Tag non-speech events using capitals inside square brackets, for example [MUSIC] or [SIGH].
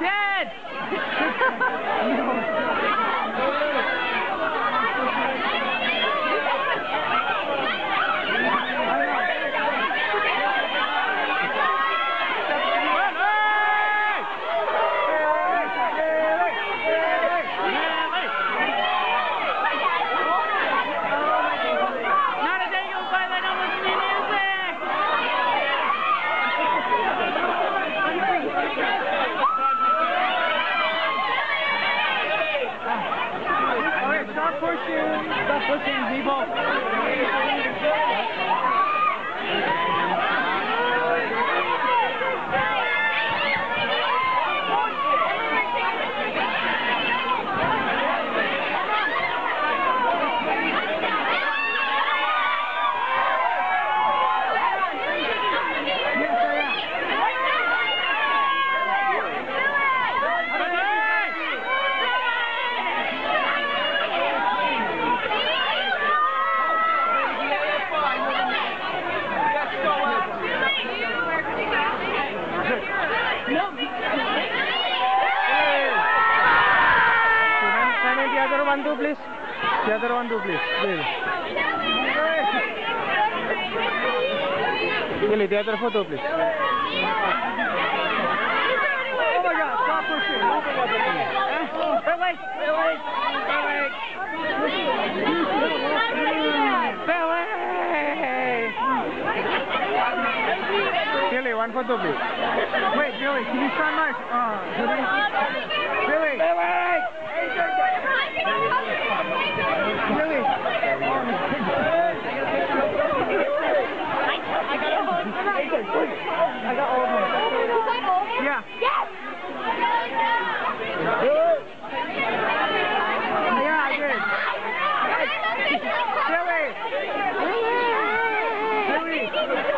Dad! [LAUGHS] [LAUGHS] Stop pushing people. The other one too, please. The other one too, please. Bill. Billie, the other photo, please. Oh my God! Stop pushing. Move it like a Wait, wait, wait, wait, Billie, one photo, please. Wait, Billie, can you sign my? Uh, Thank [LAUGHS] you.